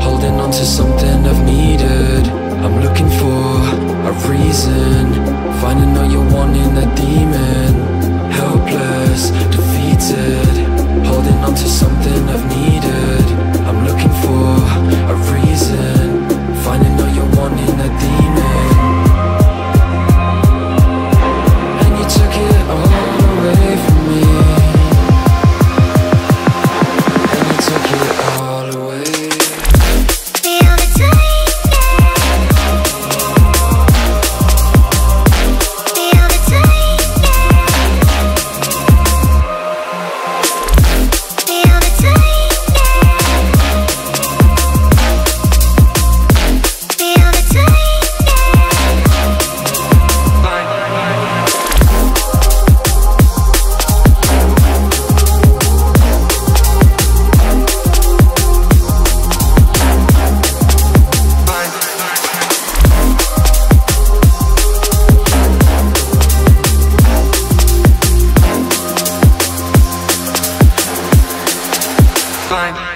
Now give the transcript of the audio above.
holding on to something of me. thing.